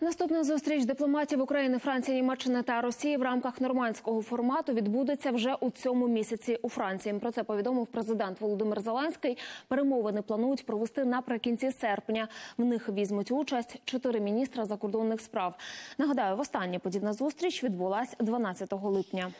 Наступна зустріч дипломатів України, Франції, Німеччини та Росії в рамках нормандського формату відбудеться вже у цьому місяці у Франції. Про це повідомив президент Володимир Зеленський. Перемовини планують провести наприкінці серпня. В них візьмуть участь чотири міністра закордонних справ. Нагадаю, в востаннє подібна зустріч відбулася 12 липня.